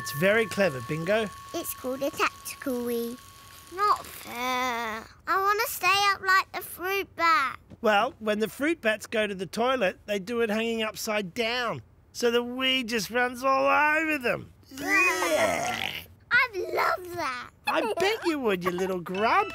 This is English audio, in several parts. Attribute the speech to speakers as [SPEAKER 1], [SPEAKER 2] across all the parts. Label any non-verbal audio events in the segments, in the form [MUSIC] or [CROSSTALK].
[SPEAKER 1] That's very clever, Bingo.
[SPEAKER 2] It's called a tactical wee. Not fair. I want to stay up like the fruit bat.
[SPEAKER 1] Well, when the fruit bats go to the toilet, they do it hanging upside down. So the wee just runs all over them. [LAUGHS]
[SPEAKER 2] I'd love that.
[SPEAKER 1] I bet you would, you little grub.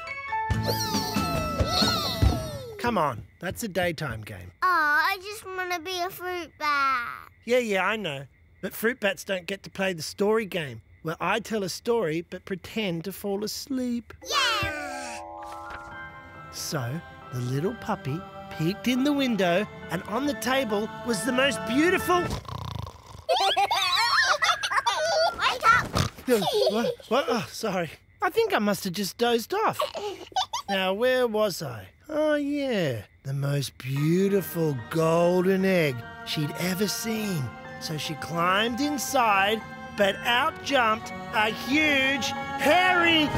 [SPEAKER 1] Come on, that's a daytime game.
[SPEAKER 2] Oh, I just want to be a fruit bat.
[SPEAKER 1] Yeah, yeah, I know. But fruit bats don't get to play the story game, where I tell a story but pretend to fall asleep.
[SPEAKER 2] Yeah.
[SPEAKER 1] So the little puppy peeked in the window, and on the table was the most beautiful. [LAUGHS]
[SPEAKER 2] Wake up. [LAUGHS]
[SPEAKER 1] what? What? Oh, sorry. I think I must have just dozed off. [LAUGHS] Now, where was I? Oh, yeah. The most beautiful golden egg she'd ever seen. So she climbed inside, but out jumped a huge, hairy.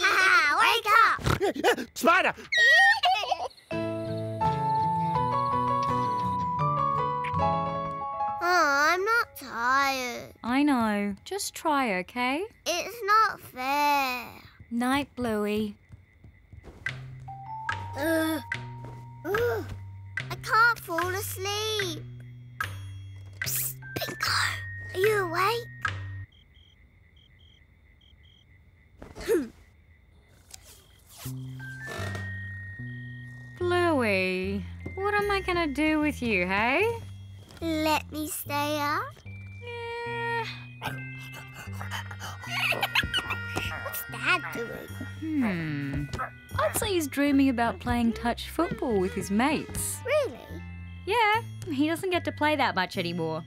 [SPEAKER 2] Ah, [LAUGHS] Wake up. [LAUGHS]
[SPEAKER 1] Spider! [LAUGHS]
[SPEAKER 2] Oh, I'm not tired.
[SPEAKER 3] I know. Just try, okay?
[SPEAKER 2] It's not fair.
[SPEAKER 3] Night, Bluey.
[SPEAKER 2] Ugh. Are you awake?
[SPEAKER 3] Bluey, what am I gonna do with you, hey?
[SPEAKER 2] Let me stay up.
[SPEAKER 3] Eh,
[SPEAKER 2] What's Dad doing?
[SPEAKER 3] hmm. I'd say he's dreaming about playing touch football with his mates.
[SPEAKER 2] Really?
[SPEAKER 3] Yeah, he doesn't get to play that much anymore.